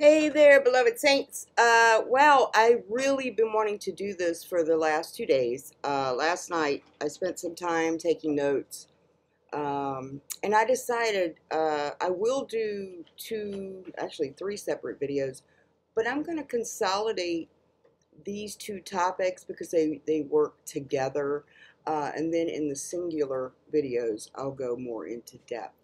Hey there, beloved saints. Uh, well, I really been wanting to do this for the last two days. Uh, last night, I spent some time taking notes, um, and I decided uh, I will do two, actually three separate videos, but I'm going to consolidate these two topics because they, they work together, uh, and then in the singular videos, I'll go more into depth.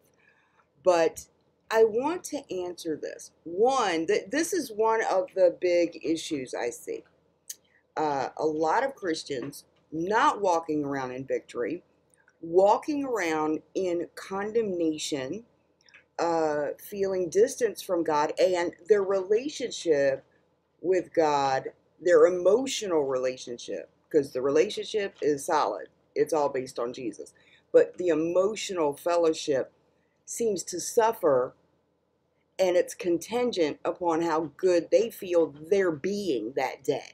But I want to answer this. One, that this is one of the big issues I see. Uh, a lot of Christians not walking around in victory, walking around in condemnation, uh, feeling distance from God, and their relationship with God, their emotional relationship, because the relationship is solid. It's all based on Jesus. But the emotional fellowship seems to suffer and it's contingent upon how good they feel they're being that day.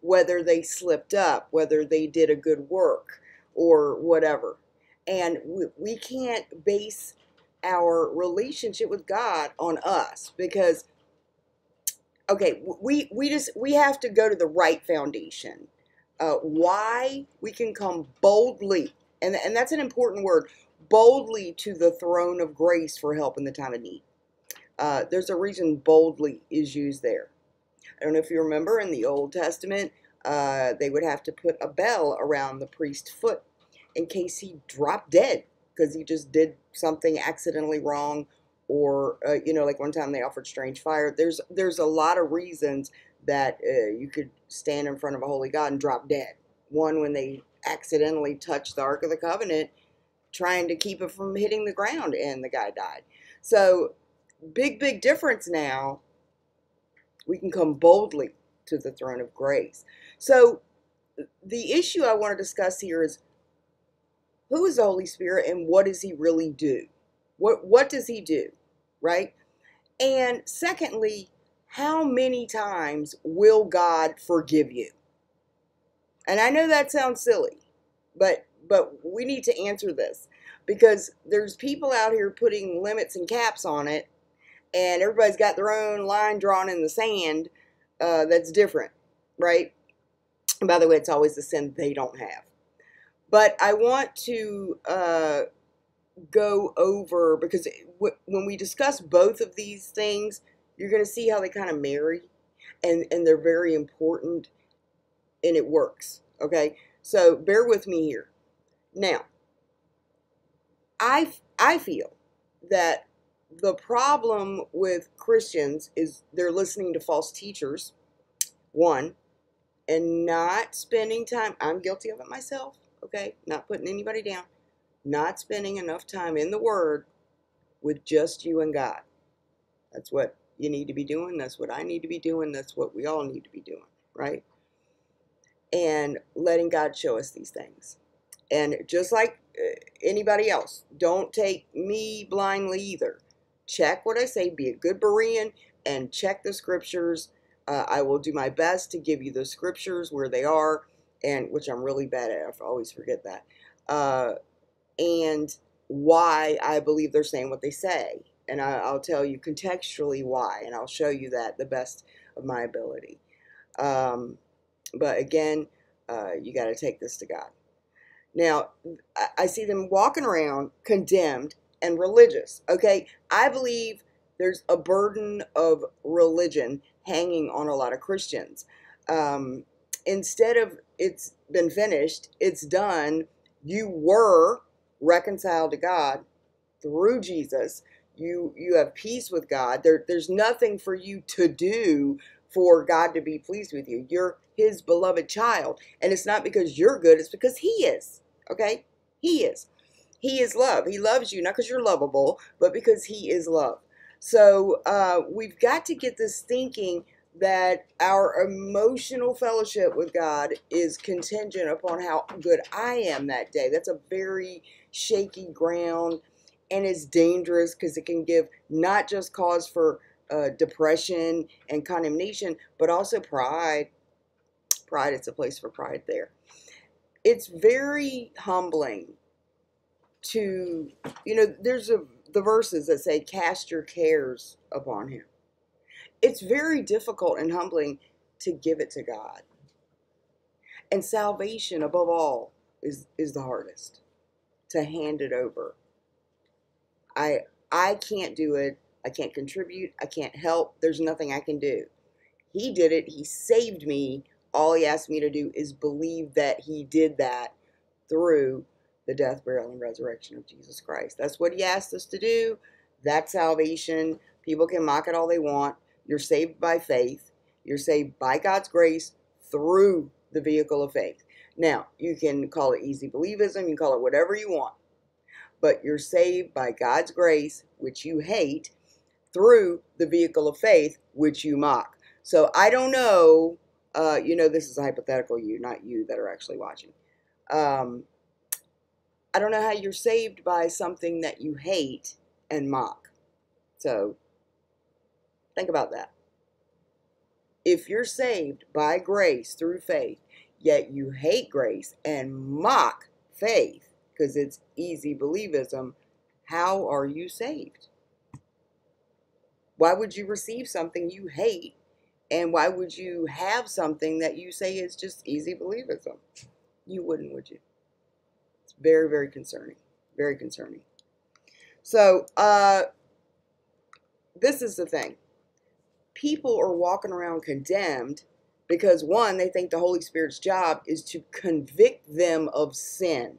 Whether they slipped up, whether they did a good work, or whatever. And we, we can't base our relationship with God on us because okay, we we just we have to go to the right foundation. Uh, why we can come boldly, and and that's an important word, boldly to the throne of grace for help in the time of need. Uh, there's a reason boldly is used there. I don't know if you remember in the Old Testament, uh, they would have to put a bell around the priest's foot in case he dropped dead because he just did something accidentally wrong or uh, you know like one time they offered strange fire there's there's a lot of reasons that uh, you could stand in front of a holy god and drop dead one when they accidentally touched the ark of the covenant trying to keep it from hitting the ground and the guy died so big, big difference now. We can come boldly to the throne of grace. So, the issue I want to discuss here is who is the Holy Spirit and what does he really do? What, what does he do? Right? And secondly, how many times will God forgive you? And I know that sounds silly, but but we need to answer this because there's people out here putting limits and caps on it and everybody's got their own line drawn in the sand uh, that's different, right? And by the way, it's always the sin they don't have. But I want to uh, go over because when we discuss both of these things, you're going to see how they kind of marry, and and they're very important, and it works. Okay, so bear with me here. Now, I I feel that the problem with Christians is they're listening to false teachers, one, and not spending time. I'm guilty of it myself, okay? Not putting anybody down. Not spending enough time in the Word with just you and God. That's what you need to be doing. That's what I need to be doing. That's what we all need to be doing, right? And letting God show us these things. And just like uh, anybody else, don't take me blindly either check what I say, be a good Berean, and check the scriptures. Uh, I will do my best to give you the scriptures where they are, and which I'm really bad at. I always forget that. Uh, and why I believe they're saying what they say. And I, will tell you contextually why, and I'll show you that the best of my ability. Um, but again, uh, you got to take this to God. Now, I see them walking around condemned and religious. Okay, I believe there's a burden of religion hanging on a lot of Christians. Um, instead of it's been finished, it's done, you were reconciled to God through Jesus. You you have peace with God. There, there's nothing for you to do for God to be pleased with you. You're his beloved child. And it's not because you're good, it's because he is. Okay? He is. He is love. He loves you, not because you're lovable, but because He is love. So uh, we've got to get this thinking that our emotional fellowship with God is contingent upon how good I am that day. That's a very shaky ground and it's dangerous because it can give not just cause for uh, depression and condemnation, but also pride. Pride, it's a place for pride there. It's very humbling to, you know, there's a, the verses that say, cast your cares upon him. It's very difficult and humbling to give it to God. And salvation, above all, is, is the hardest to hand it over. I I can't do it. I can't contribute. I can't help. There's nothing I can do. He did it. He saved me. All he asked me to do is believe that he did that through the death, burial, and resurrection of Jesus Christ. That's what he asked us to do. That's salvation. People can mock it all they want. You're saved by faith. You're saved by God's grace through the vehicle of faith. Now, you can call it easy believism, you can call it whatever you want, but you're saved by God's grace, which you hate, through the vehicle of faith, which you mock. So I don't know, uh, you know, this is a hypothetical you, not you that are actually watching. Um, I don't know how you're saved by something that you hate and mock. So think about that. If you're saved by grace through faith, yet you hate grace and mock faith because it's easy believism, how are you saved? Why would you receive something you hate? And why would you have something that you say is just easy believism? You wouldn't, would you? It's very, very concerning. Very concerning. So, uh, this is the thing. People are walking around condemned because, one, they think the Holy Spirit's job is to convict them of sin.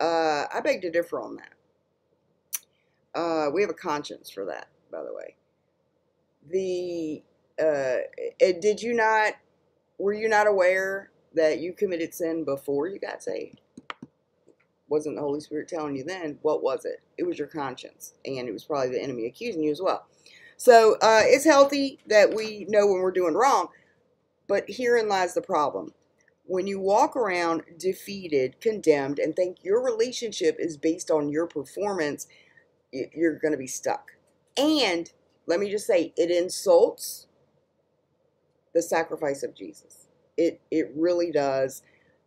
Uh, I beg to differ on that. Uh, we have a conscience for that, by the way. The uh, did you not? Were you not aware that you committed sin before you got saved? wasn't the Holy Spirit telling you then, what was it? It was your conscience. And it was probably the enemy accusing you as well. So uh, it's healthy that we know when we're doing wrong. But herein lies the problem. When you walk around defeated, condemned, and think your relationship is based on your performance, you're going to be stuck. And let me just say, it insults the sacrifice of Jesus. It, it really does.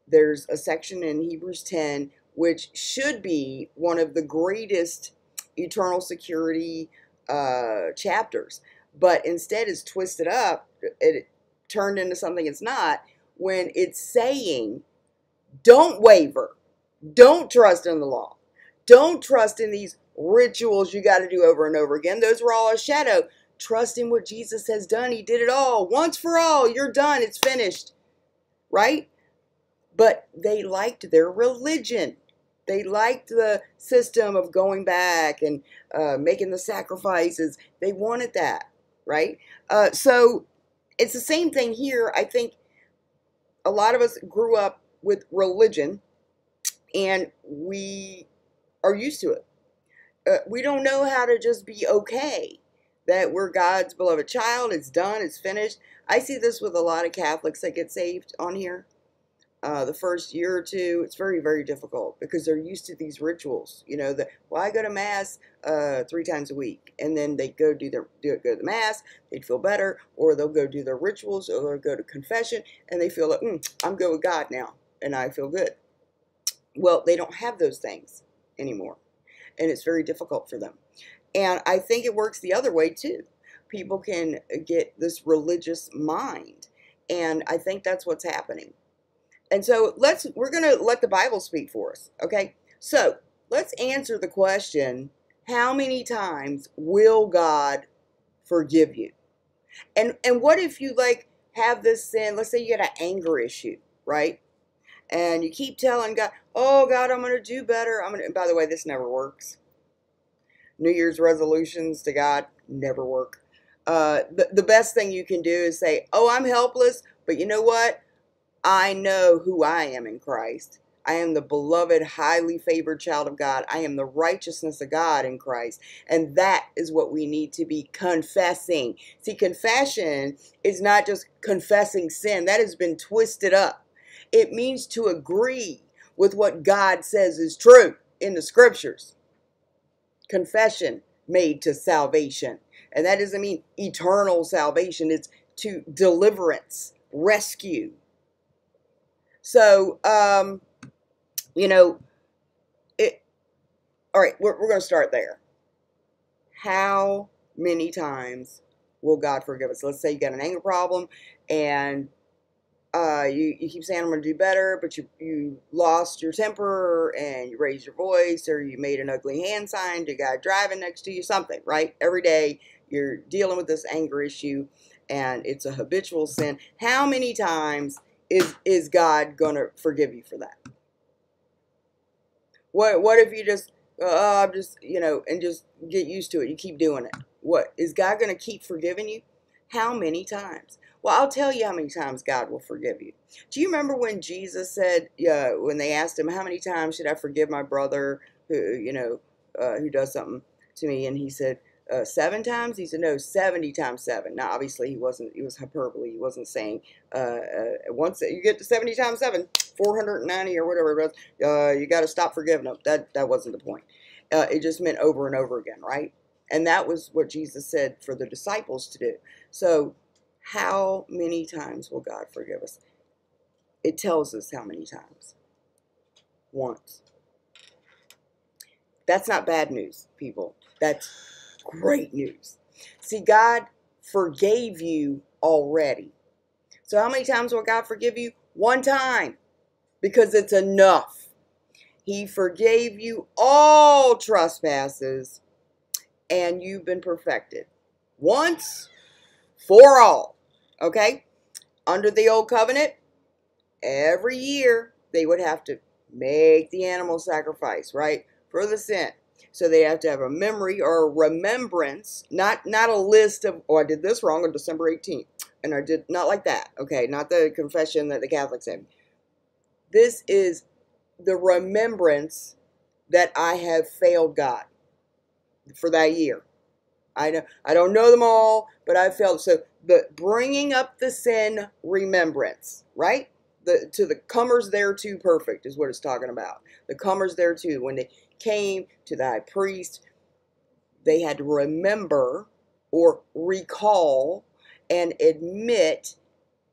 There's a section in Hebrews 10 which should be one of the greatest eternal security uh, chapters, but instead is twisted up. It turned into something it's not when it's saying, don't waver, don't trust in the law, don't trust in these rituals you got to do over and over again. Those were all a shadow. Trust in what Jesus has done. He did it all once for all. You're done. It's finished. Right? But they liked their religion. They liked the system of going back and uh, making the sacrifices. They wanted that, right? Uh, so it's the same thing here. I think a lot of us grew up with religion and we are used to it. Uh, we don't know how to just be okay that we're God's beloved child. It's done, it's finished. I see this with a lot of Catholics that get saved on here uh, the first year or two, it's very, very difficult because they're used to these rituals. You know, that well, I go to mass uh, three times a week, and then they go do their do go to the mass, they'd feel better, or they'll go do their rituals, or they'll go to confession, and they feel like mm, I'm good with God now, and I feel good. Well, they don't have those things anymore, and it's very difficult for them. And I think it works the other way too. People can get this religious mind, and I think that's what's happening and so let's we're going to let the Bible speak for us, okay? So, let's answer the question, how many times will God forgive you? And and what if you like have this sin, let's say you got an anger issue, right? And you keep telling God, "Oh God, I'm going to do better. I'm going to by the way, this never works. New Year's resolutions to God never work. Uh, the, the best thing you can do is say, Oh, I'm helpless, but you know what? I know who I am in Christ. I am the beloved, highly favored child of God. I am the righteousness of God in Christ. And that is what we need to be confessing. See, confession is not just confessing sin, that has been twisted up. It means to agree with what God says is true in the scriptures. Confession made to salvation. And that doesn't mean eternal salvation, it's to deliverance, rescue so, um, you know, it. All right, we're, we're going to start there. How many times will God forgive us? Let's say you got an anger problem and uh, you, you keep saying I'm going to do better, but you, you lost your temper and you raised your voice or you made an ugly hand sign to a guy driving next to you, something, right? Every day you're dealing with this anger issue and it's a habitual sin. How many times is, is God going to forgive you for that? What, what if you just, uh, I'm just, you know, and just get used to it. You keep doing it. What, is God going to keep forgiving you? How many times? Well, I'll tell you how many times God will forgive you. Do you remember when Jesus said, uh, when they asked him, how many times should I forgive my brother who, you know, uh, who does something to me? And he said, uh, seven times? He said, no, 70 times seven. Now, obviously, he wasn't, he was hyperbole. He wasn't saying, uh, uh, once you get to 70 times seven, 490 or whatever it was, uh, you got to stop forgiving them. That, that wasn't the point. Uh, it just meant over and over again, right? And that was what Jesus said for the disciples to do. So, how many times will God forgive us? It tells us how many times. Once. That's not bad news, people. That's great news. See, God forgave you already. So, how many times will God forgive you? One time, because it's enough. He forgave you all trespasses, and you've been perfected. Once for all. Okay? Under the old covenant, every year they would have to make the animal sacrifice, right? For the sin. So they have to have a memory or a remembrance, not not a list of, oh, I did this wrong on December 18th. And I did not like that. Okay, not the confession that the Catholics have. This is the remembrance that I have failed God for that year. I know I don't know them all, but I failed. So the bringing up the sin remembrance, right? The to the comers there too perfect is what it's talking about. The comers there too when they came to the high priest, they had to remember or recall and admit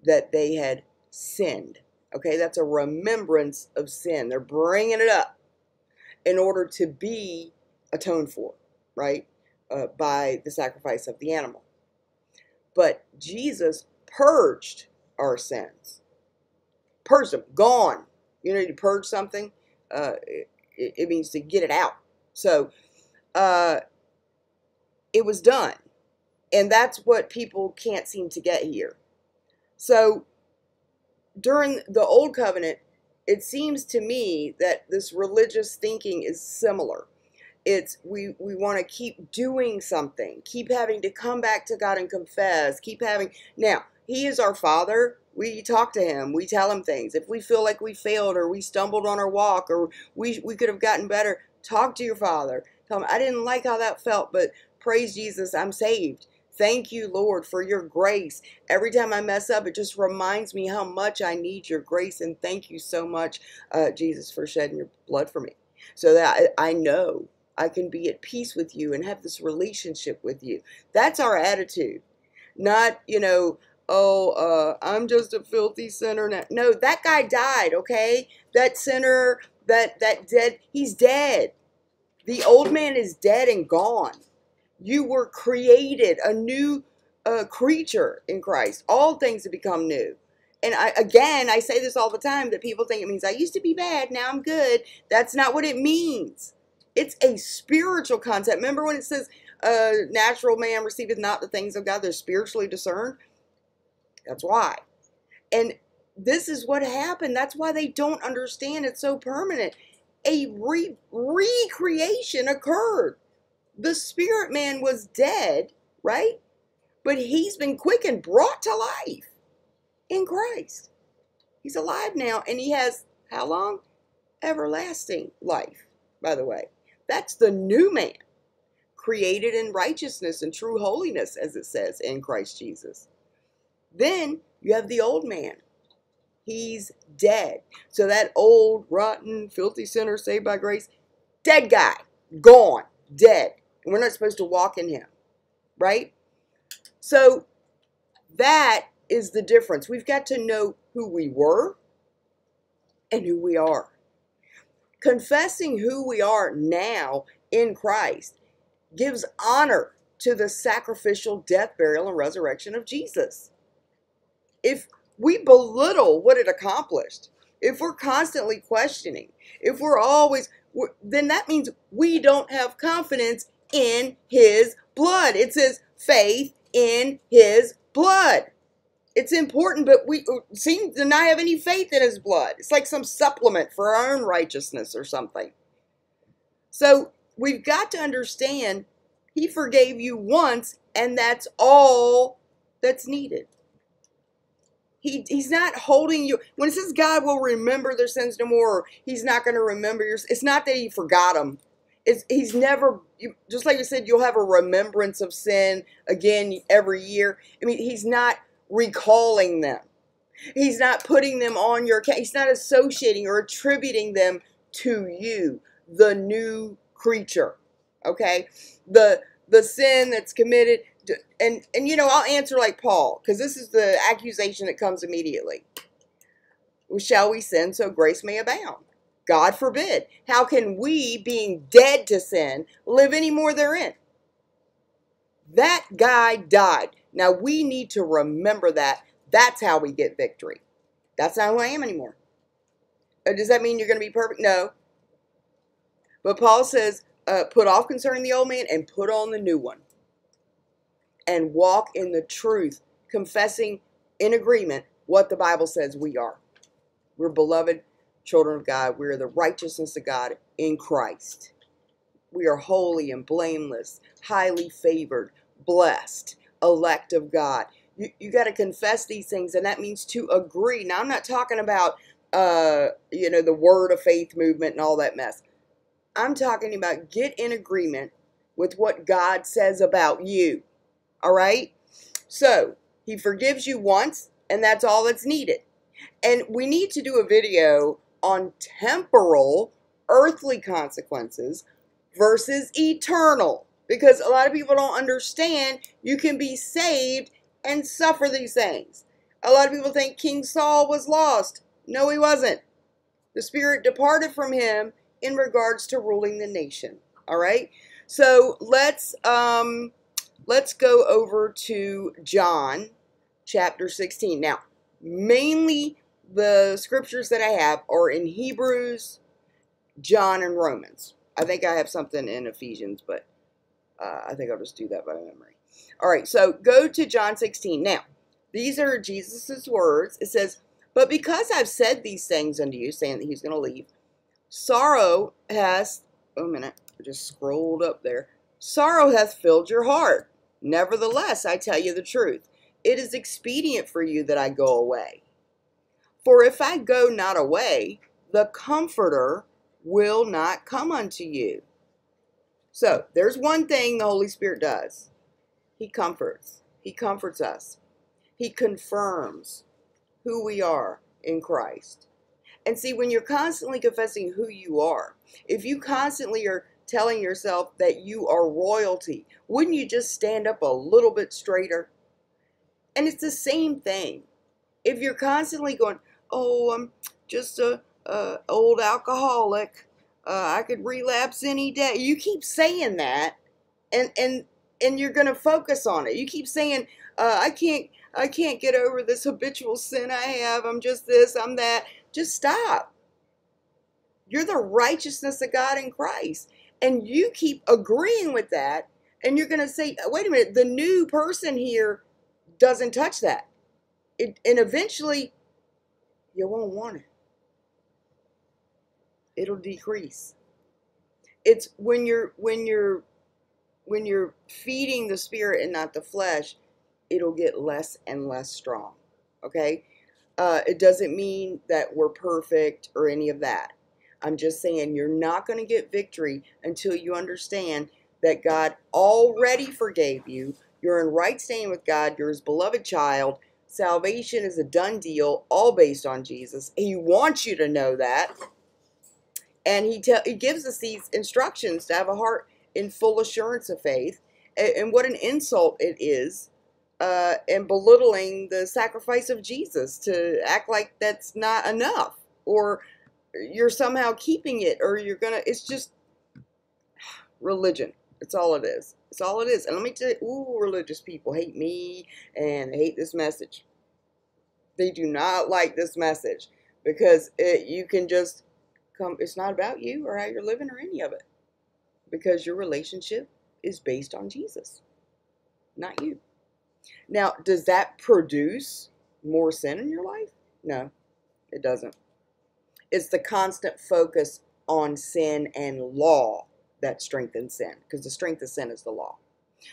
that they had sinned. Okay, that's a remembrance of sin. They're bringing it up in order to be atoned for, right? Uh, by the sacrifice of the animal. But Jesus purged our sins. Purged them, gone. You know, to purge something, uh, it, it, means to get it out. So uh, it was done. And that's what people can't seem to get here. So during the Old Covenant, it seems to me that this religious thinking is similar it's we we want to keep doing something keep having to come back to god and confess keep having now he is our father we talk to him we tell him things if we feel like we failed or we stumbled on our walk or we we could have gotten better talk to your father tell him i didn't like how that felt but praise jesus i'm saved Thank you, Lord, for your grace. Every time I mess up, it just reminds me how much I need your grace. And thank you so much, uh, Jesus, for shedding your blood for me. So that I know I can be at peace with you and have this relationship with you. That's our attitude. Not, you know, oh, uh, I'm just a filthy sinner. Now. No, that guy died, okay? That sinner, that, that dead, he's dead. The old man is dead and gone. You were created a new uh, creature in Christ. All things have become new. And I, again, I say this all the time that people think it means I used to be bad, now I'm good. That's not what it means. It's a spiritual concept. Remember when it says, uh, natural man receiveth not the things of God, they're spiritually discerned? That's why. And this is what happened. That's why they don't understand it's so permanent. A re- recreation occurred. The spirit man was dead, right? But he's been quickened, brought to life in Christ. He's alive now, and he has how long? Everlasting life, by the way. That's the new man, created in righteousness and true holiness, as it says in Christ Jesus. Then you have the old man. He's dead. So that old, rotten, filthy sinner saved by grace, dead guy, gone, dead. And we're not supposed to walk in him, right? So that is the difference. We've got to know who we were and who we are confessing who we are now in Christ gives honor to the sacrificial death, burial, and resurrection of Jesus. If we belittle what it accomplished, if we're constantly questioning, if we're always, then that means we don't have confidence in his blood. It says faith in his blood. It's important, but we uh, seem to not have any faith in his blood. It's like some supplement for our own righteousness or something. So we've got to understand he forgave you once, and that's all that's needed. He, he's not holding you. When it says God will remember their sins no more, he's not going to remember yours. It's not that he forgot them. It's, he's never, just like you said, you'll have a remembrance of sin again every year. I mean, he's not recalling them. He's not putting them on your, he's not associating or attributing them to you, the new creature. Okay? The, the sin that's committed, and and you know I'll answer like Paul because this is the accusation that comes immediately. Shall we sin so grace may abound? God forbid. How can we, being dead to sin, live any more therein? That guy died. Now we need to remember that. That's how we get victory. That's not who I am anymore. Uh, does that mean you're going to be perfect? No. But Paul says, uh, put off concerning the old man and put on the new one and walk in the truth, confessing in agreement what the Bible says we are. We're beloved children of God. We are the righteousness of God in Christ. We are holy and blameless, highly favored, blessed, elect of God. You, you got to confess these things, and that means to agree. Now, I'm not talking about, uh, you know, the word of faith movement and all that mess. I'm talking about get in agreement with what God says about you. All right? So, he forgives you once, and that's all that's needed. And we need to do a video on temporal, earthly consequences versus eternal. Because a lot of people don't understand you can be saved and suffer these things. A lot of people think King Saul was lost. No, he wasn't. The Spirit departed from him in regards to ruling the nation. All right? So let's um, let's go over to John chapter 16. Now, mainly the scriptures that I have are in Hebrews, John, and Romans. I think I have something in Ephesians, but uh, I think I'll just do that by memory. All right, so go to John 16. Now, these are Jesus' words. It says, But because I've said these things unto you, saying that he's going to leave, sorrow has, oh, a minute, I just scrolled up there. Sorrow hath filled your heart. Nevertheless, I tell you the truth. It is expedient for you that I go away. For if I go not away, the Comforter will not come unto you. So, there's one thing the Holy Spirit does He comforts. He comforts us, He confirms who we are in Christ. And see, when you're constantly confessing who you are, if you constantly are telling yourself that you are royalty, wouldn't you just stand up a little bit straighter? And it's the same thing. If you're constantly going, oh, I'm just a, a old alcoholic, uh, I could relapse any day. You keep saying that, and and and you're going to focus on it. You keep saying, uh, I can't, I can't get over this habitual sin I have. I'm just this, I'm that. Just stop. You're the righteousness of God in Christ and you keep agreeing with that and you're going to say wait a minute the new person here doesn't touch that it, and eventually you won't want it it'll decrease it's when you're when you're when you're feeding the spirit and not the flesh it'll get less and less strong okay uh, it doesn't mean that we're perfect or any of that I'm just saying you're not going to get victory until you understand that God already forgave you. You're in right standing with God. You're his beloved child. Salvation is a done deal, all based on Jesus. He wants you to know that. And he, te- he gives us these instructions to have a heart in full assurance of faith. And, and what an insult it is uh, and belittling the sacrifice of Jesus to act like that's not enough or you're somehow keeping it or you're gonna it's just religion It's all it is. It's all it is. And let me tell you, ooh, religious people hate me and hate this message. They do not like this message because it, you can just come, it's not about you or how you're living or any of it because your relationship is based on Jesus, not you. Now, does that produce more sin in your life? No, it doesn't. It's the constant focus on sin and law that strengthens sin because the strength of sin is the law.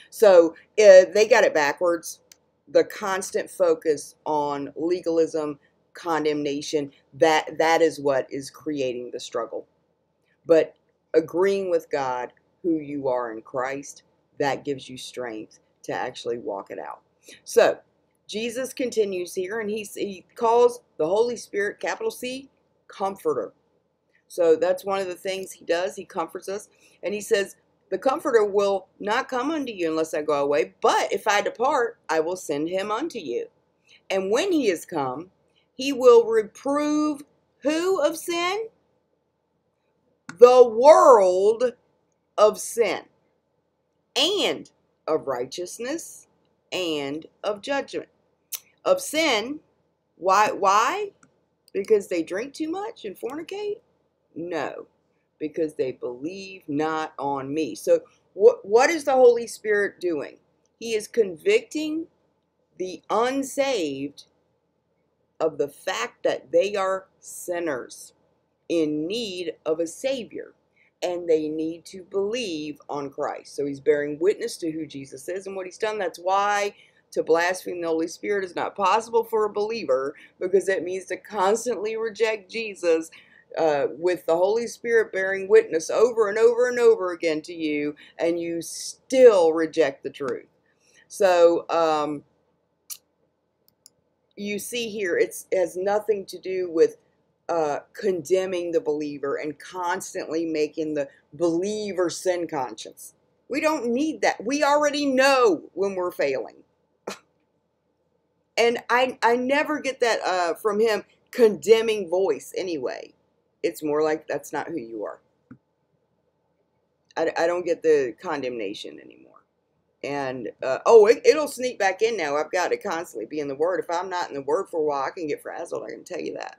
So uh, they got it backwards. The constant focus on legalism, condemnation, that that is what is creating the struggle. But agreeing with God, who you are in Christ, that gives you strength to actually walk it out. So Jesus continues here and he, he calls the Holy Spirit, capital C, comforter. So that's one of the things he does. He comforts us. And he says, The comforter will not come unto you unless I go away, but if I depart, I will send him unto you. And when he is come, he will reprove who of sin? The world of sin and of righteousness and of judgment. Of sin, why why? Because they drink too much and fornicate? No, because they believe not on me. So what what is the Holy Spirit doing? He is convicting the unsaved of the fact that they are sinners in need of a savior and they need to believe on Christ. So he's bearing witness to who Jesus is and what he's done. That's why to blaspheme the Holy Spirit is not possible for a believer because it means to constantly reject Jesus uh, with the Holy Spirit bearing witness over and over and over again to you, and you still reject the truth. So, um, you see here, it's, it has nothing to do with uh, condemning the believer and constantly making the believer sin conscious. We don't need that. We already know when we're failing. and I, I never get that uh, from him condemning voice anyway. It's more like that's not who you are. I, I don't get the condemnation anymore. And, uh, oh, it, it'll sneak back in now. I've got to constantly be in the Word. If I'm not in the Word for a while, I can get frazzled. I can tell you that.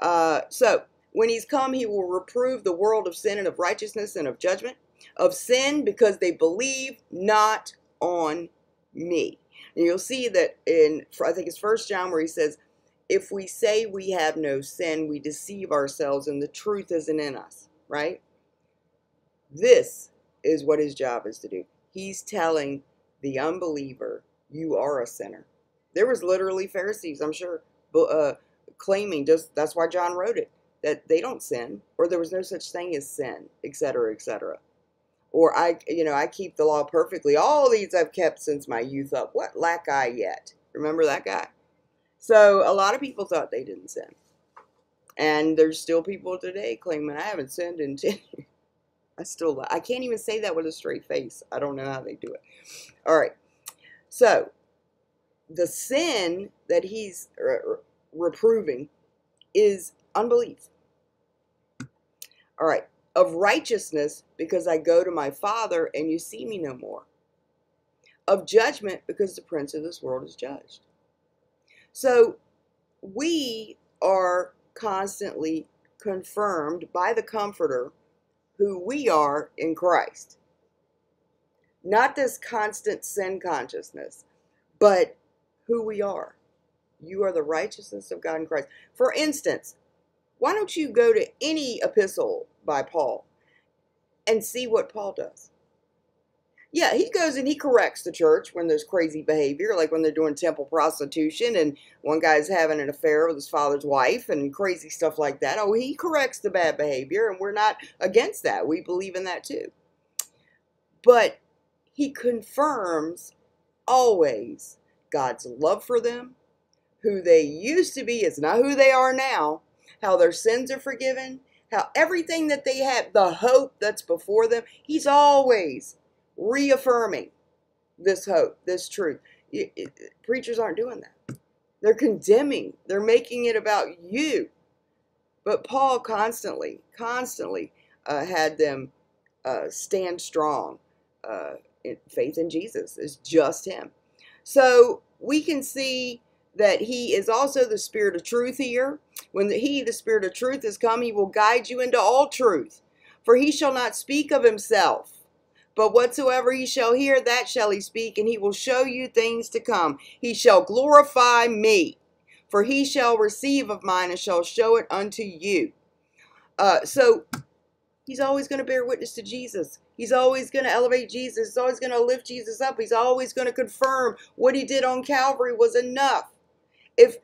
Uh, so, when he's come, he will reprove the world of sin and of righteousness and of judgment. Of sin because they believe not on me. And you'll see that in, I think it's First John where he says, if we say we have no sin, we deceive ourselves and the truth isn't in us, right? This is what his job is to do. He's telling the unbeliever, you are a sinner. There was literally Pharisees, I'm sure, uh, claiming just that's why John wrote it that they don't sin or there was no such thing as sin, etc., etc. Or I, you know, I keep the law perfectly. All these I've kept since my youth up. What lack I yet? Remember that guy? So a lot of people thought they didn't sin. And there's still people today claiming I haven't sinned in 10 years. I still, I can't even say that with a straight face. I don't know how they do it. All right. So the sin that he's reproving is unbelief. All right. Of righteousness, because I go to my Father and you see me no more. Of judgment, because the prince of this world is judged. So we are constantly confirmed by the Comforter who we are in Christ. Not this constant sin consciousness, but who we are. You are the righteousness of God in Christ. For instance, why don't you go to any epistle by Paul and see what Paul does? Yeah, he goes and he corrects the church when there's crazy behavior, like when they're doing temple prostitution and one guy's having an affair with his father's wife and crazy stuff like that. Oh, he corrects the bad behavior, and we're not against that. We believe in that too. But he confirms always God's love for them, who they used to be is not who they are now, how their sins are forgiven, how everything that they have, the hope that's before them, he's always reaffirming this hope, this truth. It, it, preachers aren't doing that. They're condemning, they're making it about you. But Paul constantly, constantly uh, had them uh, stand strong. Uh, in faith in Jesus is just Him. So we can see that He is also the Spirit of truth here. When the, He, the Spirit of truth, is come, He will guide you into all truth. For He shall not speak of Himself. But whatsoever he shall hear, that shall he speak, and he will show you things to come. He shall glorify me, for he shall receive of mine and shall show it unto you. Uh, so he's always going to bear witness to Jesus. He's always going to elevate Jesus. He's always going to lift Jesus up. He's always going to confirm what he did on Calvary was enough. If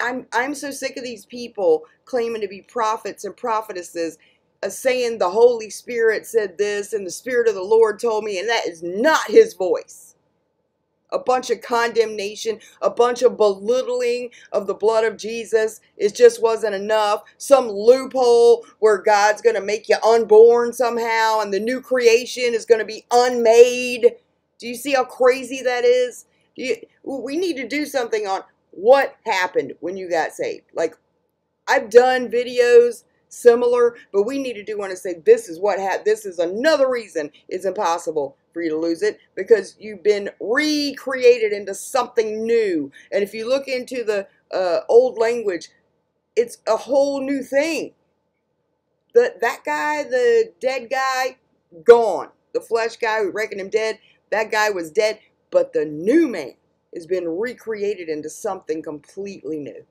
I'm I'm so sick of these people claiming to be prophets and prophetesses Uh, saying the Holy Spirit said this and the Spirit of the Lord told me, and that is not his voice a bunch of condemnation, a bunch of belittling of the blood of Jesus. It just wasn't enough. Some loophole where God's going to make you unborn somehow and the new creation is going to be unmade. Do you see how crazy that is? We need to do something on what happened when you got saved. Like, I've done videos similar, but we need to do one and say, this is what happened. This is another reason it's impossible for you to lose it because you've been recreated into something new. And if you look into the uh, old language, it's a whole new thing. That that guy, the dead guy, gone. The flesh guy who reckoned him dead, that guy was dead. But the new man has been recreated into something completely new,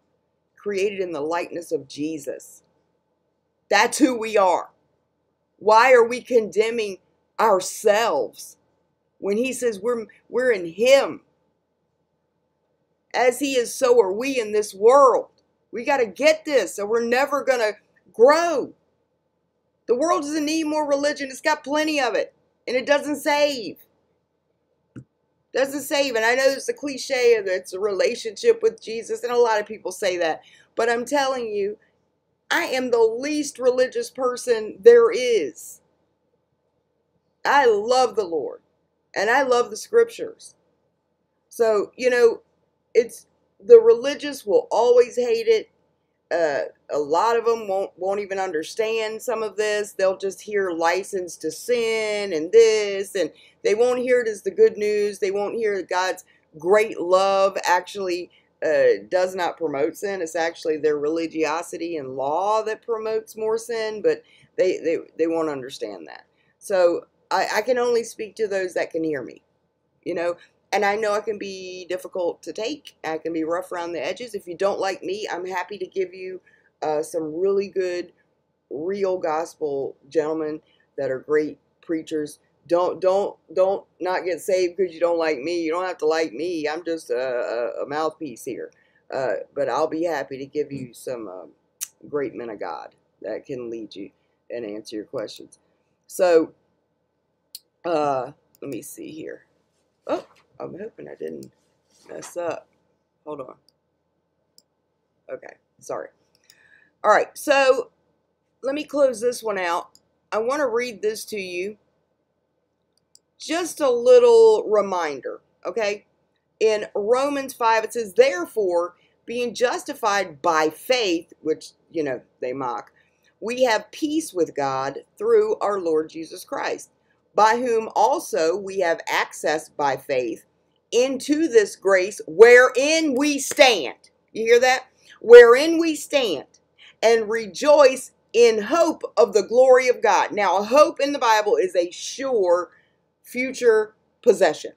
created in the likeness of Jesus. That's who we are. Why are we condemning ourselves? When he says we're we're in him. As he is so are we in this world. We got to get this or we're never going to grow. The world doesn't need more religion. It's got plenty of it and it doesn't save. Doesn't save and i know it's a cliche that it's a relationship with jesus and a lot of people say that. But i'm telling you i am the least religious person there is I love the Lord and I love the scriptures. So, you know, it's the religious will always hate it. Uh, a lot of them won't won't even understand some of this. They'll just hear license to sin and this, and they won't hear it as the good news. They won't hear God's great love actually uh, does not promote sin. It's actually their religiosity and law that promotes more sin, but they, they, they won't understand that. So I, I can only speak to those that can hear me, you know. And I know I can be difficult to take. I can be rough around the edges. If you don't like me, I'm happy to give you uh, some really good, real gospel gentlemen that are great preachers. Don't don't don't not get saved because you don't like me. You don't have to like me. I'm just a, a mouthpiece here. Uh, but I'll be happy to give you some um, great men of God that can lead you and answer your questions. So uh, let me see here. Oh, I'm hoping I didn't mess up. Hold on. Okay, sorry. All right, so let me close this one out. I want to read this to you. Just a little reminder, okay? In Romans 5, it says, Therefore, being justified by faith, which, you know, they mock, we have peace with God through our Lord Jesus Christ by whom also we have access by faith into this grace wherein we stand. You hear that? Wherein we stand and rejoice in hope of the glory of God. Now, hope in the Bible is a sure future possession.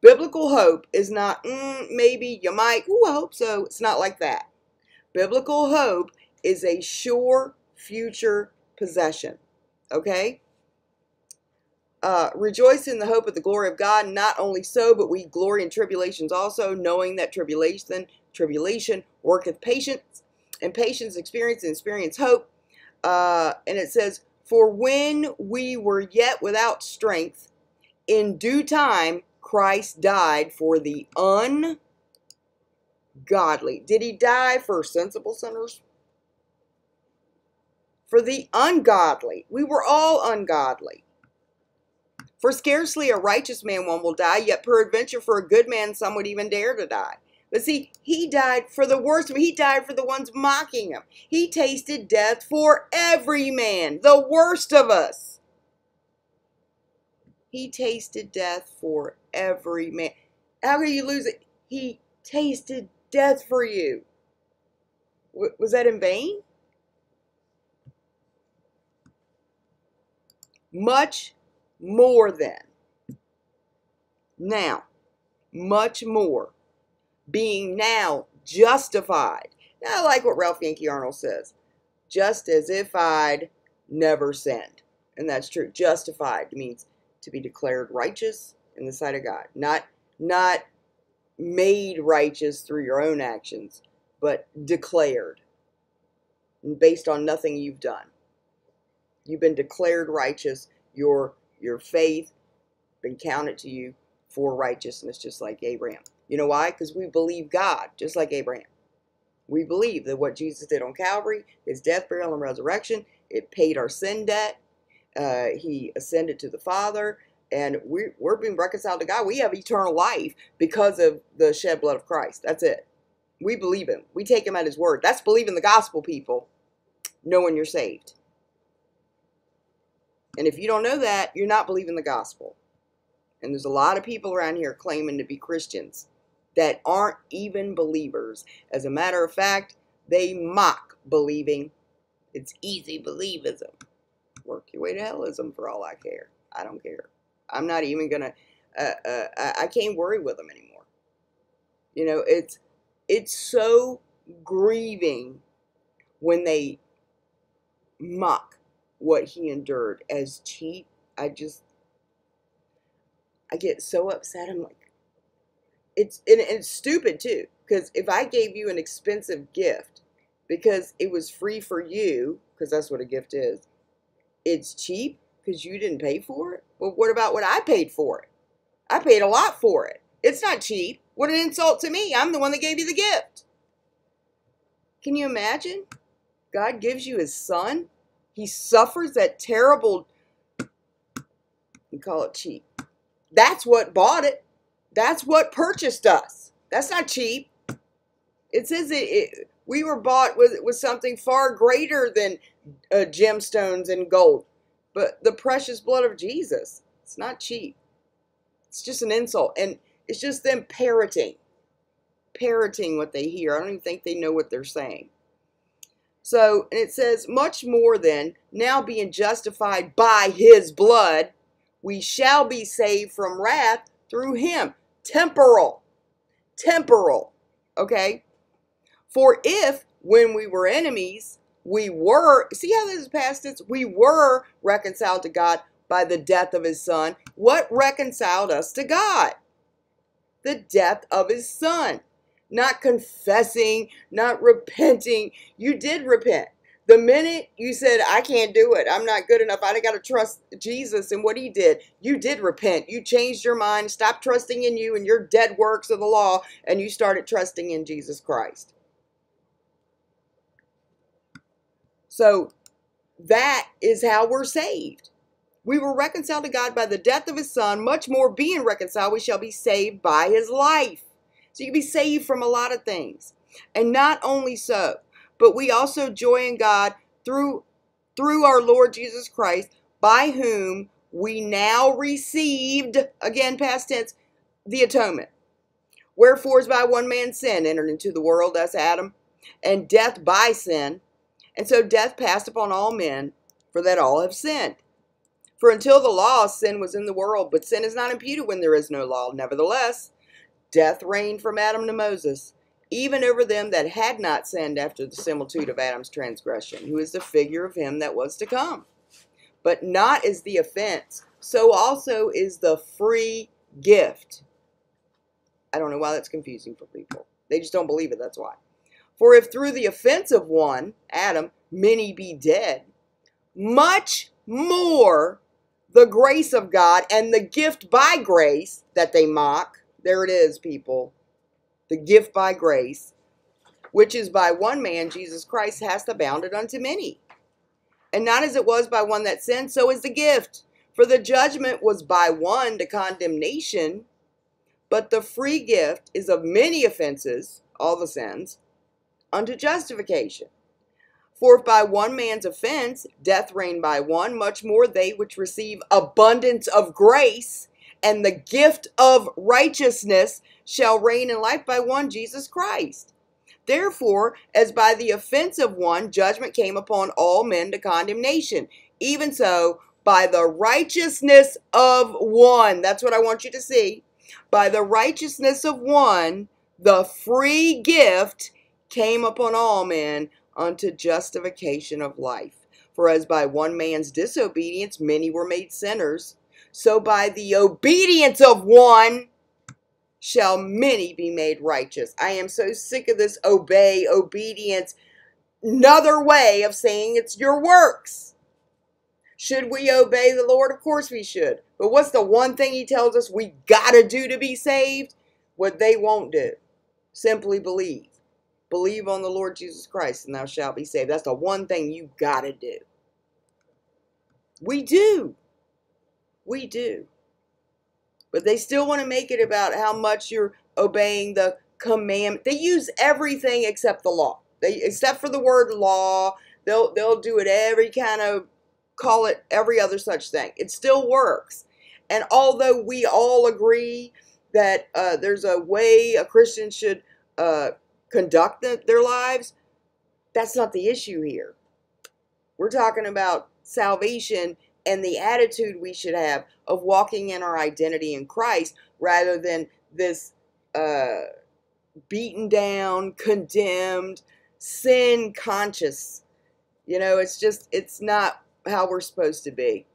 Biblical hope is not, mm, maybe you might, ooh, I hope so. It's not like that. Biblical hope is a sure future possession. Okay? Uh, rejoice in the hope of the glory of God. Not only so, but we glory in tribulations also, knowing that tribulation, tribulation worketh patience, and patience experience, and experience hope. Uh, and it says, For when we were yet without strength, in due time Christ died for the ungodly. Did he die for sensible sinners? For the ungodly. We were all ungodly. For scarcely a righteous man one will die, yet peradventure for a good man some would even dare to die. But see, he died for the worst. He died for the ones mocking him. He tasted death for every man, the worst of us. He tasted death for every man. How can you lose it? He tasted death for you. W- was that in vain? Much more than. Now, much more. Being now justified. Now, I like what Ralph Yankee Arnold says. Just as if I'd never sinned. And that's true. Justified means to be declared righteous in the sight of God. Not not made righteous through your own actions, but declared based on nothing you've done. You've been declared righteous. Your your faith been counted to you for righteousness, just like Abraham. You know why? Because we believe God, just like Abraham. We believe that what Jesus did on Calvary, his death, burial, and resurrection, it paid our sin debt. Uh, he ascended to the Father, and we're, we're being reconciled to God. We have eternal life because of the shed blood of Christ. That's it. We believe him. We take him at his word. That's believing the gospel, people, knowing you're saved. And if you don't know that, you're not believing the gospel. And there's a lot of people around here claiming to be Christians that aren't even believers. As a matter of fact, they mock believing. It's easy believism. Work your way to hellism for all I care. I don't care. I'm not even gonna. Uh, uh, I can't worry with them anymore. You know, it's it's so grieving when they mock what he endured as cheap. I just I get so upset. I'm like, it's and, it's stupid too. Because if I gave you an expensive gift because it was free for you, because that's what a gift is, it's cheap because you didn't pay for it. But what about what I paid for it? I paid a lot for it. It's not cheap. What an insult to me. I'm the one that gave you the gift. Can you imagine? God gives you his son. He suffers that terrible, you call it cheap. That's what bought it. That's what purchased us. That's not cheap. It says it, it we were bought with, with something far greater than uh, gemstones and gold. But the precious blood of Jesus, it's not cheap. It's just an insult. And it's just them parroting, parroting what they hear. I don't even think they know what they're saying. So, and it says, much more than now being justified by his blood, we shall be saved from wrath through him. Temporal. Temporal. Okay? For if, when we were enemies, we were, see how this is past tense? We were reconciled to God by the death of his son. What reconciled us to God? The death of his son. Not confessing, not repenting. You did repent. The minute you said, I can't do it, I'm not good enough, I got to trust Jesus and what he did, you did repent. You changed your mind, stopped trusting in you and your dead works of the law, and you started trusting in Jesus Christ. So that is how we're saved. We were reconciled to God by the death of his son, much more being reconciled, we shall be saved by his life. So you can be saved from a lot of things. And not only so, but we also joy in God through through our Lord Jesus Christ, by whom we now received, again past tense, the atonement. Wherefore is by one man sin entered into the world, that's Adam, and death by sin. And so death passed upon all men, for that all have sinned. For until the law, sin was in the world, but sin is not imputed when there is no law. Nevertheless, death reigned from Adam to Moses, even over them that had not sinned after the similitude of Adam's transgression, who is the figure of him that was to come. But not as the offense, so also is the free gift. I don't know why that's confusing for people. They just don't believe it, that's why. For if through the offense of one, Adam, many be dead, much more the grace of God and the gift by grace that they mock. There it is, people the gift by grace, which is by one man, Jesus Christ, hath abounded unto many. And not as it was by one that sinned, so is the gift. For the judgment was by one to condemnation, but the free gift is of many offenses, all the sins, unto justification. For if by one man's offense death reigned by one, much more they which receive abundance of grace and the gift of righteousness shall reign in life by one Jesus Christ. Therefore, as by the offense of one judgment came upon all men to condemnation, even so by the righteousness of one, that's what I want you to see, by the righteousness of one, the free gift came upon all men unto justification of life. For as by one man's disobedience many were made sinners, so by the obedience of one shall many be made righteous. I am so sick of this obey, obedience, another way of saying it's your works. Should we obey the Lord? Of course we should. But what's the one thing he tells us we got to do to be saved? What they won't do. Simply believe. Believe on the Lord Jesus Christ and thou shalt be saved. That's the one thing you got to do. We do. We do. But they still want to make it about how much you're obeying the commandment. They use everything except the law. They except for the word law. They'll they'll do it every kind of call it every other such thing. It still works. And although we all agree that uh, there's a way a Christian should uh, conduct the, their lives, that's not the issue here. We're talking about salvation and the attitude we should have of walking in our identity in Christ rather than this uh, beaten down, condemned, sin conscious. You know, it's just, it's not how we're supposed to be.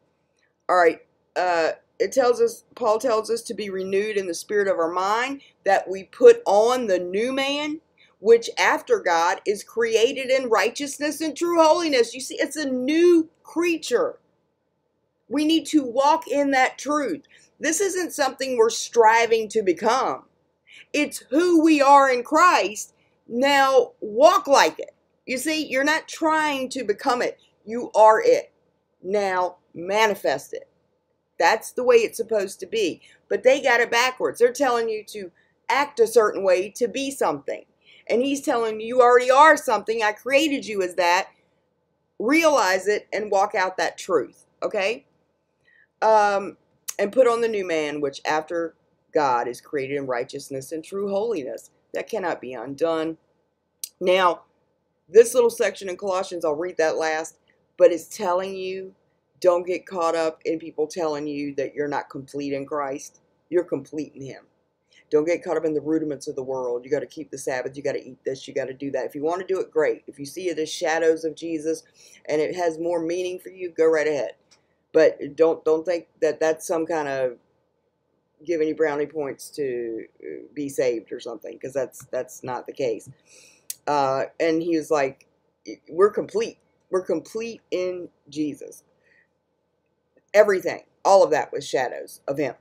All right. Uh, it tells us, Paul tells us to be renewed in the spirit of our mind, that we put on the new man which after God is created in righteousness and true holiness. You see, it's a new creature. We need to walk in that truth. This isn't something we're striving to become, it's who we are in Christ. Now, walk like it. You see, you're not trying to become it, you are it. Now, manifest it. That's the way it's supposed to be. But they got it backwards. They're telling you to act a certain way to be something. And he's telling you, you already are something. I created you as that. Realize it and walk out that truth. Okay? Um, and put on the new man, which after God is created in righteousness and true holiness. That cannot be undone. Now, this little section in Colossians, I'll read that last, but it's telling you don't get caught up in people telling you that you're not complete in Christ. You're complete in Him. Don't get caught up in the rudiments of the world. You got to keep the Sabbath. You got to eat this. You got to do that. If you want to do it, great. If you see it as shadows of Jesus and it has more meaning for you, go right ahead. But don't don't think that that's some kind of giving you brownie points to uh, be saved or something, because that's that's not the case. Uh, and he was like, "We're complete. We're complete in Jesus. Everything, all of that was shadows of Him."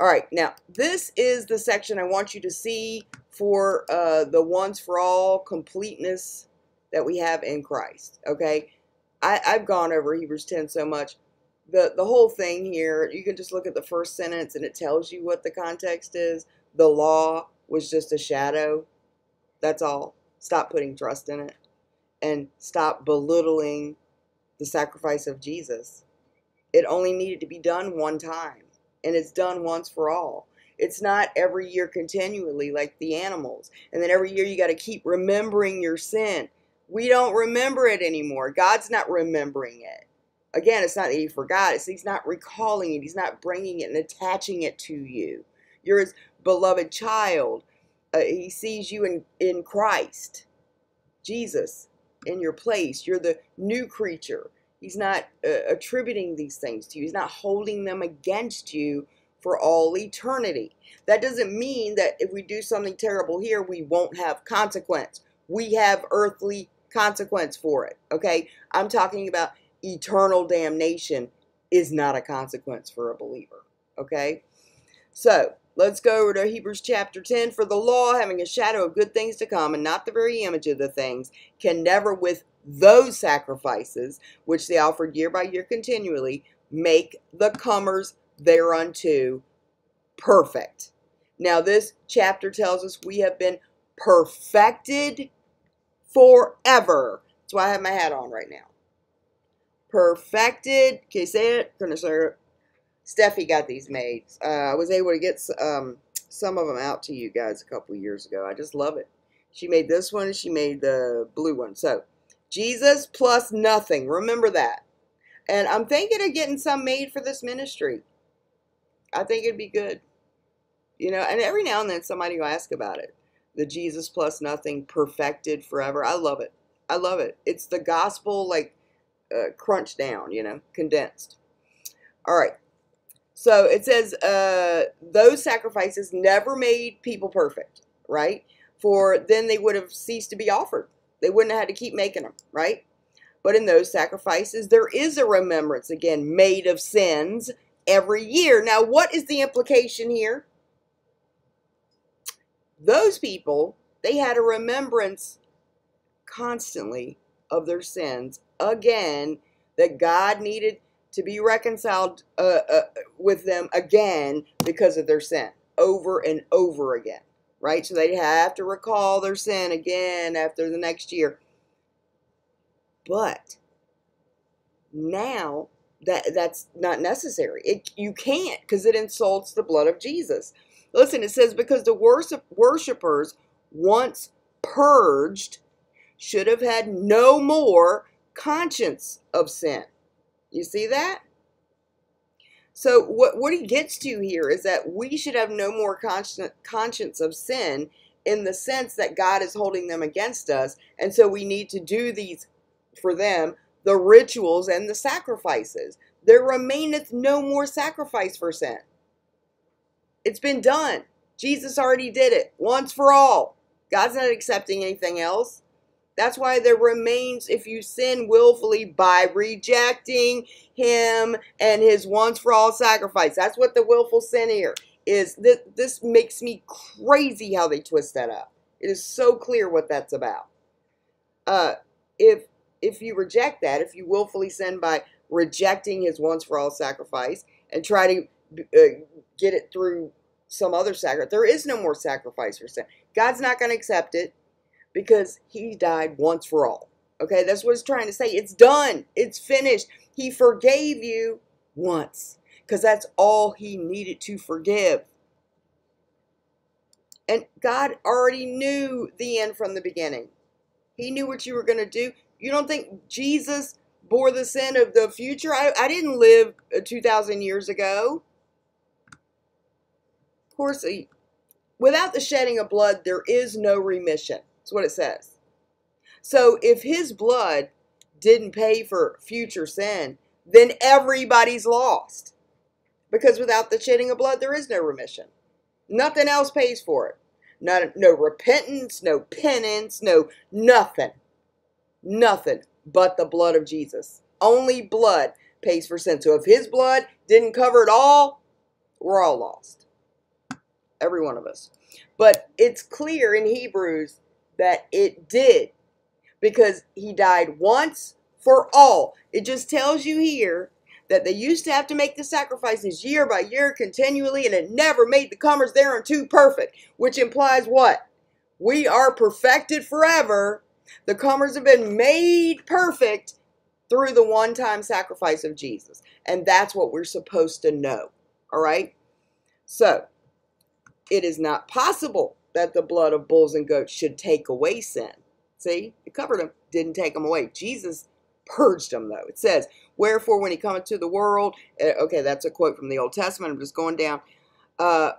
All right, now this is the section I want you to see for uh, the once for all completeness that we have in Christ. Okay, I, I've gone over Hebrews 10 so much. The, the whole thing here, you can just look at the first sentence and it tells you what the context is. The law was just a shadow. That's all. Stop putting trust in it and stop belittling the sacrifice of Jesus. It only needed to be done one time and it's done once for all. It's not every year continually like the animals. And then every year you got to keep remembering your sin. We don't remember it anymore. God's not remembering it. Again, it's not that he forgot. It's he's not recalling it. He's not bringing it and attaching it to you. You're his beloved child. Uh, he sees you in, in Christ, Jesus, in your place. You're the new creature. He's not uh, attributing these things to you. He's not holding them against you for all eternity. That doesn't mean that if we do something terrible here, we won't have consequence. We have earthly consequence for it. Okay? I'm talking about eternal damnation is not a consequence for a believer. Okay? So, let's go over to Hebrews chapter 10. For the law, having a shadow of good things to come and not the very image of the things, can never with those sacrifices, which they offered year by year continually, make the comers thereunto perfect. Now, this chapter tells us we have been perfected forever That's why I have my hat on right now. Perfected. Can you say it? Gonna it. Steffi got these made. Uh, I was able to get um, some of them out to you guys a couple years ago. I just love it. She made this one. She made the blue one. So, Jesus plus nothing. Remember that. And I'm thinking of getting some made for this ministry. I think it'd be good. You know, and every now and then somebody will ask about it. The Jesus plus nothing perfected forever. I love it. I love it. It's the gospel like uh, crunched down, you know, condensed. All right. So it says uh, those sacrifices never made people perfect, right? For then they would have ceased to be offered. They wouldn't have had to keep making them, right? But in those sacrifices, there is a remembrance, again, made of sins every year. Now, what is the implication here? Those people, they had a remembrance constantly of their sins again, that God needed to be reconciled uh, uh, with them again because of their sin over and over again, right? So they'd have to recall their sin again after the next year. But now that that's not necessary. It you can't because it insults the blood of Jesus. Listen, it says because the worship, worshipers once purged should have had no more conscience of sin. You see that? So what, what he gets to here is that we should have no more conscience conscience of sin in the sense that God is holding them against us. And so we need to do these for them, the rituals and the sacrifices. There remaineth no more sacrifice for sin. It's been done. Jesus already did it once for all. God's not accepting anything else. That's why there remains, if you sin willfully by rejecting him and his once for all sacrifice. That's what the willful sin here is. This, this makes me crazy how they twist that up. It is so clear what that's about. Uh, if if you reject that, if you willfully sin by rejecting his once for all sacrifice and try to uh, get it through some other sacrifice, there is no more sacrifice for sin. God's not going to accept it because he died once for all. Okay, that's what he's trying to say. It's done, it's finished. He forgave you once because that's all he needed to forgive. And God already knew the end from the beginning. He knew what you were going to do. You don't think Jesus bore the sin of the future? I, I didn't live uh, 2,000 years ago. Of course, without the shedding of blood, there is no remission. That's what it says. So if his blood didn't pay for future sin, then everybody's lost. Because without the shedding of blood, there is no remission. Nothing else pays for it. Not, no repentance, no penance, no nothing. Nothing but the blood of Jesus. Only blood pays for sin. So if his blood didn't cover it all, we're all lost. Every one of us. But it's clear in Hebrews that it did because he died once for all. It just tells you here that they used to have to make the sacrifices year by year continually and it never made the comers thereunto perfect, which implies what? We are perfected forever. The comers have been made perfect through the one time sacrifice of Jesus. And that's what we're supposed to know. All right? So, it is not possible that the blood of bulls and goats should take away sin. See, it covered them, didn't take them away. Jesus purged them, though. It says, Wherefore, when he cometh to the world, uh, okay, that's a quote from the Old Testament. I'm just going down. Uh,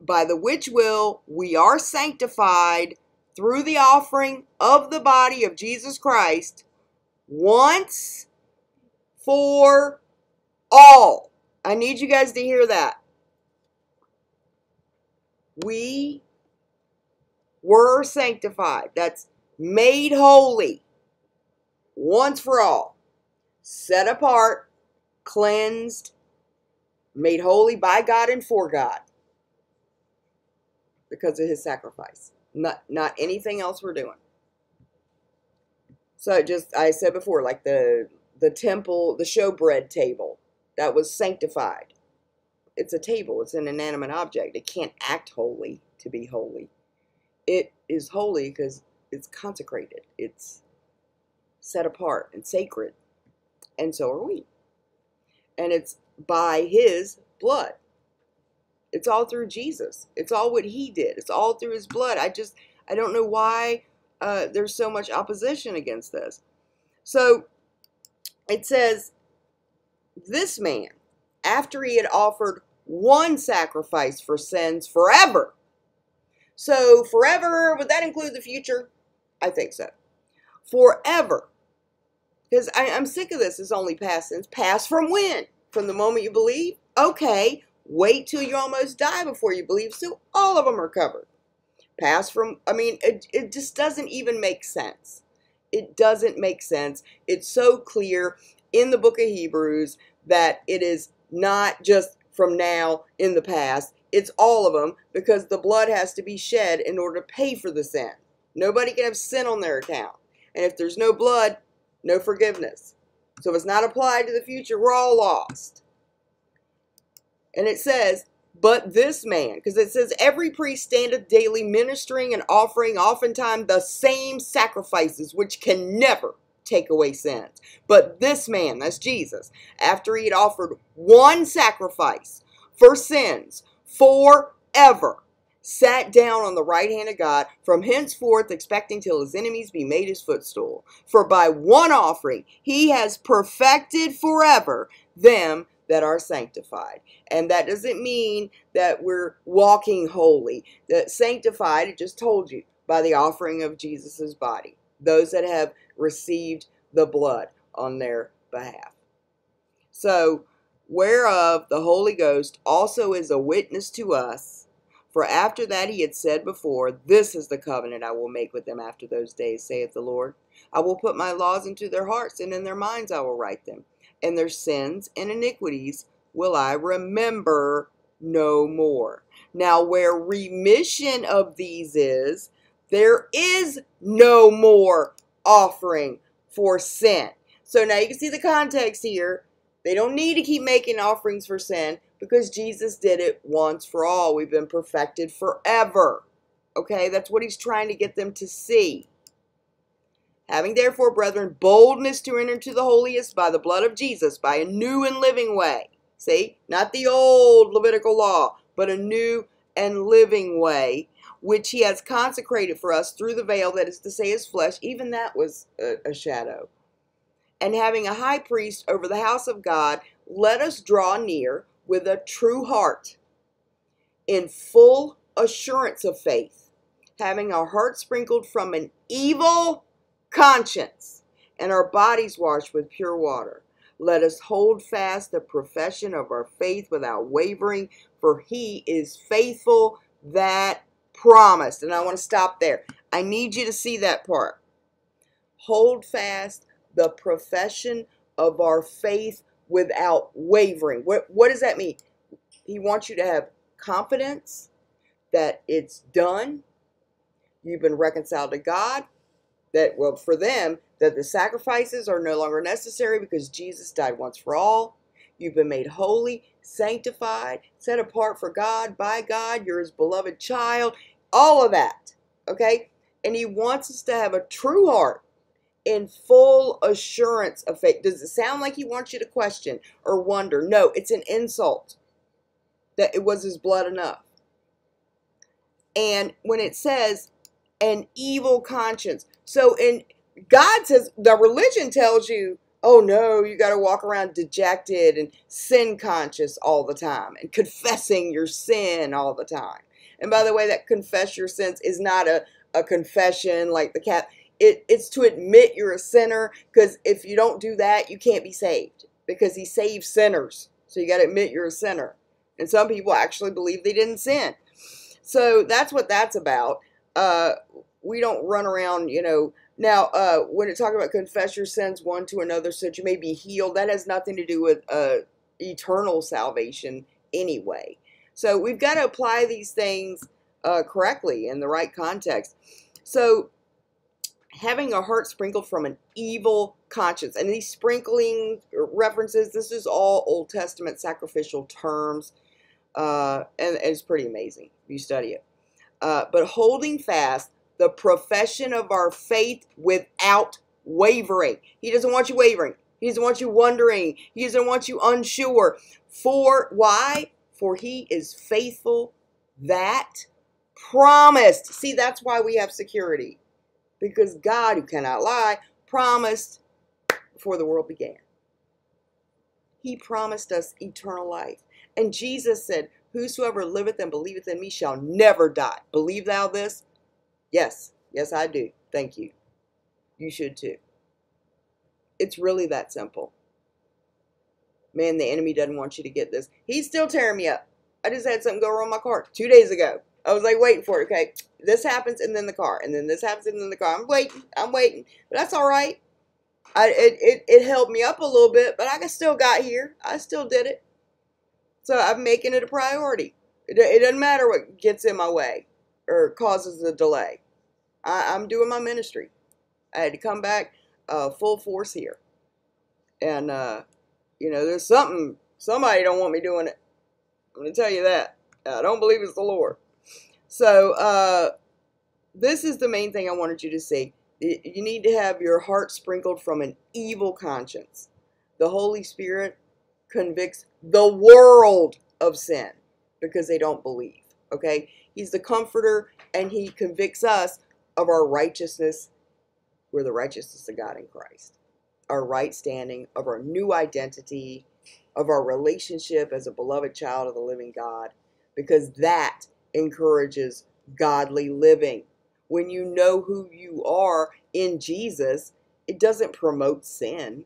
by the which will we are sanctified through the offering of the body of Jesus Christ once for all. I need you guys to hear that. We were sanctified. That's made holy once for all, set apart, cleansed, made holy by God and for God because of his sacrifice. Not not anything else we're doing. So just I said before, like the the temple, the showbread table, that was sanctified. It's a table, it's an inanimate object. It can't act holy to be holy it is holy because it's consecrated. It's set apart and sacred. And so are we. And it's by his blood. It's all through Jesus. It's all what he did. It's all through his blood. I just, I don't know why uh, there's so much opposition against this. So it says, this man, after he had offered one sacrifice for sins forever. So forever, would that include the future? I think so. Forever. Because I'm sick of this. It's only past tense. Past from when? From the moment you believe? Okay. Wait till you almost die before you believe. So all of them are covered. Past from, I mean, it, it just doesn't even make sense. It doesn't make sense. It's so clear in the book of Hebrews that it is not just from now in the past. It's all of them because the blood has to be shed in order to pay for the sin. Nobody can have sin on their account. And if there's no blood, no forgiveness. So if it's not applied to the future, we're all lost. And it says, but this man, because it says, every priest standeth daily ministering and offering oftentimes the same sacrifices, which can never take away sins. But this man, that's Jesus, after he had offered one sacrifice for sins forever, sat down on the right hand of God, from henceforth expecting till his enemies be made his footstool. For by one offering he has perfected forever them that are sanctified. And that doesn't mean that we're walking holy. That sanctified, it just told you, by the offering of Jesus' body. Those that have received the blood on their behalf. So, whereof the Holy Ghost also is a witness to us. For after that he had said before, This is the covenant I will make with them after those days, saith the Lord. I will put my laws into their hearts, and in their minds I will write them. And their sins and iniquities will I remember no more. Now, where remission of these is, there is no more offering for sin. So now you can see the context here. They don't need to keep making offerings for sin because Jesus did it once for all. We've been perfected forever. Okay, that's what he's trying to get them to see. Having therefore, brethren, boldness to enter into the holiest by the blood of Jesus, by a new and living way. See, not the old Levitical law, but a new and living way, which he has consecrated for us through the veil, that is to say, his flesh. Even that was a, a shadow. And having a high priest over the house of God, let us draw near with a true heart, in full assurance of faith, having our hearts sprinkled from an evil conscience, and our bodies washed with pure water. Let us hold fast the profession of our faith without wavering, for he is faithful that promised. And I want to stop there. I need you to see that part. Hold fast the profession of our faith without wavering. What, what does that mean? He wants you to have confidence that it's done. You've been reconciled to God. That, well, for them, that the sacrifices are no longer necessary because Jesus died once for all. You've been made holy, sanctified, set apart for God, by God. You're his beloved child. All of that. Okay? And he wants us to have a true heart in full assurance of faith. Does it sound like he wants you to question or wonder? No, it's an insult that it was his blood enough. And when it says an evil conscience, so in God says the religion tells you, oh no, you got to walk around dejected and sin conscious all the time and confessing your sin all the time. And by the way, that confess your sins is not a, a confession like the cat. It, it's to admit you're a sinner because if you don't do that, you can't be saved because he saves sinners. So you got to admit you're a sinner. And some people actually believe they didn't sin. So that's what that's about. Uh, we don't run around, you know. Now, uh, when it talking about confess your sins one to another so that you may be healed, that has nothing to do with uh, eternal salvation anyway. So we've got to apply these things uh, correctly in the right context. So having a heart sprinkled from an evil conscience, and these sprinkling references, this is all Old Testament sacrificial terms, uh, and, and, it's pretty amazing if you study it. Uh, but holding fast the profession of our faith without wavering. He doesn't want you wavering. He doesn't want you wondering. He doesn't want you unsure. For why? For he is faithful that promised. See, that's why we have security. Because God, who cannot lie, promised before the world began. He promised us eternal life. And Jesus said, Whosoever liveth and believeth in me shall never die. Believe thou this? Yes. Yes, I do. Thank you. You should too. It's really that simple. Man, the enemy doesn't want you to get this. He's still tearing me up. I just had something go wrong with my car two days ago. I was like waiting for it. Okay, this happens and then the car, and then this happens and then the car. I'm waiting. I'm waiting, but that's all right. I it it, it held me up a little bit, but I still got here. I still did it. So I'm making it a priority. It, it doesn't matter what gets in my way or causes the delay. I, am doing my ministry. I had to come back uh, full force here, and uh, you know, there's something. Somebody don't want me doing it. I'm gonna tell you that. I don't believe it's the Lord. So uh, this is the main thing I wanted you to see. You need to have your heart sprinkled from an evil conscience. The Holy Spirit convicts the world of sin because they don't believe. Okay? He's the comforter and he convicts us of our righteousness. We're the righteousness of God in Christ. Our right standing, of our new identity, of our relationship as a beloved child of the living God, because that encourages godly living. When you know who you are in Jesus, it doesn't promote sin.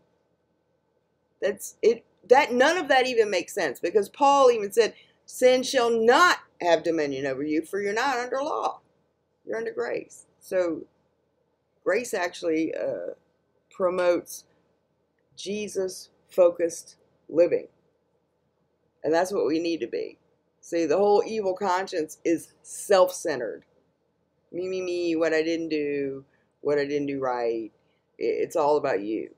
That's it that none of that even makes sense because Paul even said, Sin shall not have dominion over you, for you're not under law. You're under grace. So grace actually uh, promotes Jesus focused living. And that's what we need to be. See, the whole evil conscience is self centered. Me, me, me, what I didn't do, what I didn't do right. It's all about you.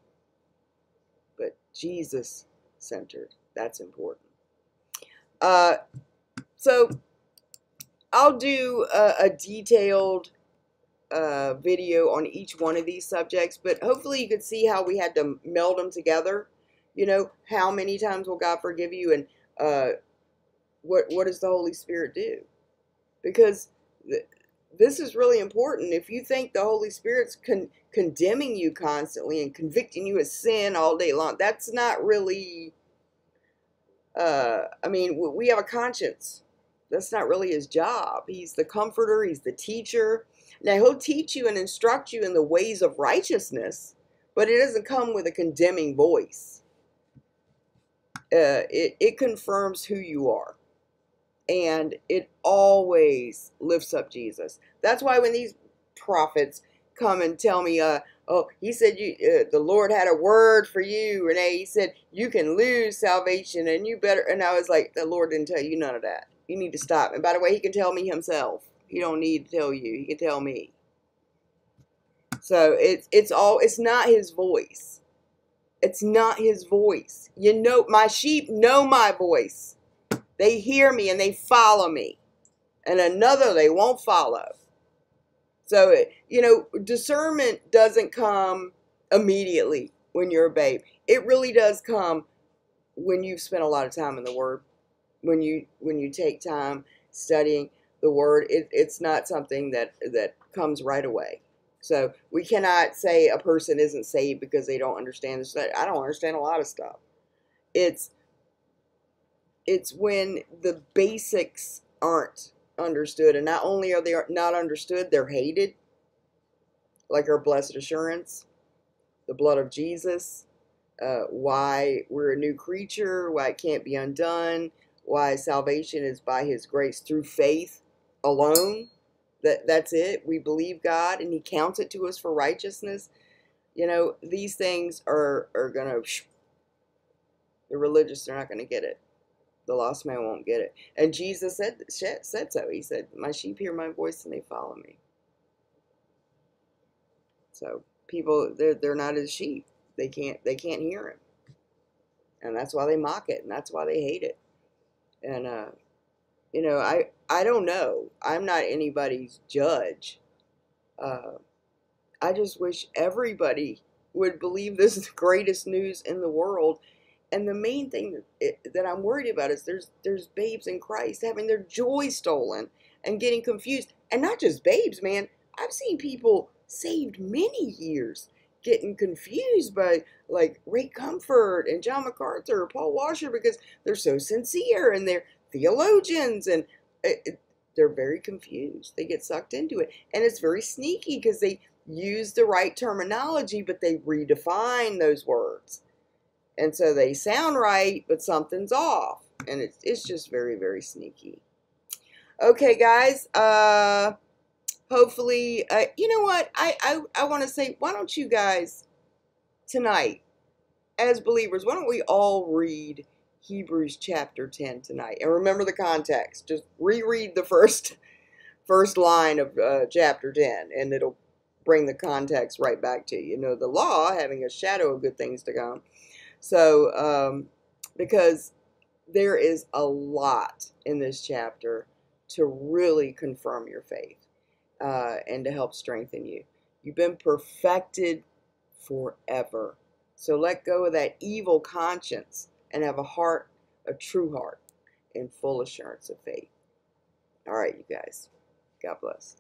But Jesus centered. That's important. Uh, so I'll do a, a detailed uh, video on each one of these subjects, but hopefully you could see how we had to meld them together. You know, how many times will God forgive you, and uh, what what does the Holy Spirit do? Because th this is really important. If you think the Holy Spirit's con condemning you constantly and convicting you of sin all day long, that's not really uh, I mean, we have a conscience. That's not really his job. He's the comforter, he's the teacher. Now, he'll teach you and instruct you in the ways of righteousness, but it doesn't come with a condemning voice. Uh, it, it confirms who you are. And it always lifts up Jesus. That's why when these prophets come and tell me, uh, oh, he said you, uh, the Lord had a word for you, Renee. He said you can lose salvation and you better. And I was like, the Lord didn't tell you none of that. You need to stop. And by the way, he can tell me himself. He don't need to tell you. He can tell me. So it's it's all it's not his voice. It's not his voice. You know, my sheep know my voice. They hear me and they follow me. And another they won't follow. So, you know, discernment doesn't come immediately when you're a babe. It really does come when you've spent a lot of time in the Word. When you when you take time studying the Word, it, it's not something that that comes right away. So we cannot say a person isn't saved because they don't understand this. I don't understand a lot of stuff. It's it's when the basics aren't understood. And not only are they not understood, they're hated, like our blessed assurance, the blood of Jesus, uh, why we're a new creature, why it can't be undone, why salvation is by His grace through faith alone. That that's it. We believe God, and He counts it to us for righteousness. You know, these things are are gonna. The religious, they're not gonna get it the lost man won't get it. And Jesus said said so. He said, "My sheep hear my voice and they follow me." So people, they're they're not his sheep. They can't they can't hear him, and that's why they mock it, and that's why they hate it. And uh, you know, I I don't know. I'm not anybody's judge. Uh, I just wish everybody would believe this is the greatest news in the world. And the main thing that I'm worried about is there's there's babes in Christ having their joy stolen and getting confused. And not just babes, man. I've seen people saved many years getting confused by like Ray Comfort and John MacArthur or Paul Washer because they're so sincere and they're theologians and eh, it, they're very confused. They get sucked into it. And it's very sneaky because they use the right terminology, but they redefine those words. And so they sound right, but something's off. And it's, it's just very, very sneaky. Okay, guys. Uh, hopefully, uh, you know what? I, I, I want to say, why don't you guys tonight, as believers, why don't we all read Hebrews chapter 10 tonight? And remember the context. Just reread the first first line of uh, chapter 10, and it'll bring the context right back to you. You know, the law having a shadow of good things to come. So, um, because there is a lot in this chapter to really confirm your faith uh, and to help strengthen you. You've been perfected forever. So let go of that evil conscience and have a heart, a true heart, in full assurance of faith. All right, you guys. God bless.